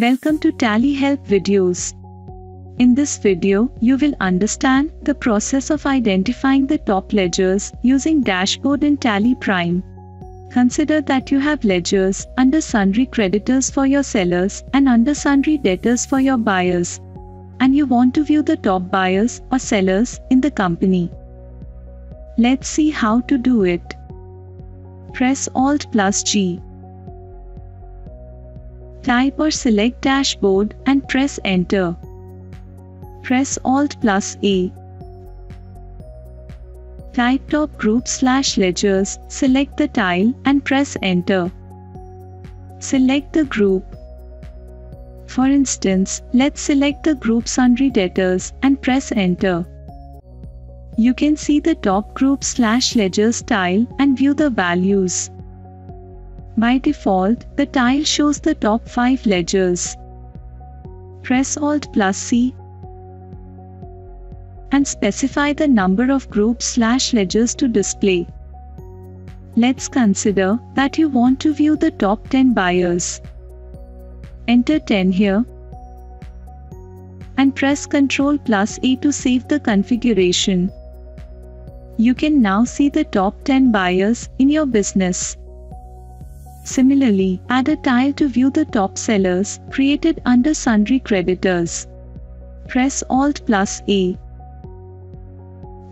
Welcome to Tally Help videos. In this video, you will understand the process of identifying the top ledgers using dashboard in Tally Prime. Consider that you have ledgers under sundry creditors for your sellers and under sundry debtors for your buyers. And you want to view the top buyers or sellers in the company. Let's see how to do it. Press Alt plus G. Type or select dashboard and press enter. Press Alt plus A. Type top group slash ledgers, select the tile and press enter. Select the group. For instance, let's select the group sundry debtors and press enter. You can see the top group slash ledgers tile and view the values. By default, the tile shows the top 5 ledgers. Press Alt plus C and specify the number of groups slash ledgers to display. Let's consider that you want to view the top 10 buyers. Enter 10 here and press Ctrl plus A to save the configuration. You can now see the top 10 buyers in your business. Similarly, add a tile to view the top sellers created under sundry creditors. Press Alt plus A.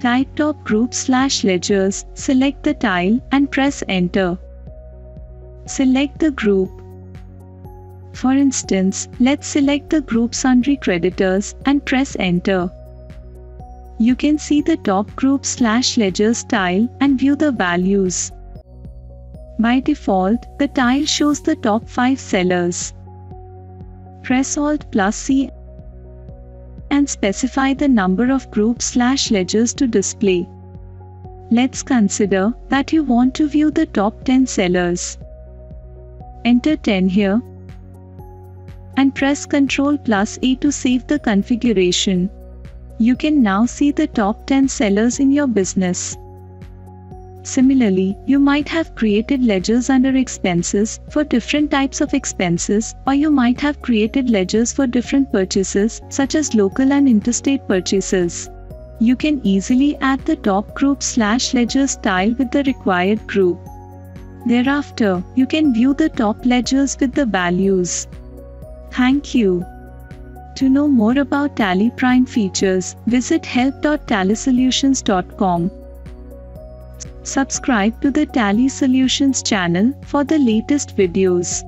Type top group slash ledgers, select the tile and press enter. Select the group. For instance, let's select the group sundry creditors and press enter. You can see the top group slash ledgers tile and view the values. By default, the tile shows the top 5 sellers. Press Alt plus C and specify the number of groups slash ledgers to display. Let's consider that you want to view the top 10 sellers. Enter 10 here and press Ctrl plus A to save the configuration. You can now see the top 10 sellers in your business. Similarly, you might have created ledgers under expenses for different types of expenses, or you might have created ledgers for different purchases, such as local and interstate purchases. You can easily add the top group slash ledgers tile with the required group. Thereafter, you can view the top ledgers with the values. Thank you. To know more about Tally Prime features, visit help.tallysolutions.com. Subscribe to the Tally Solutions channel for the latest videos.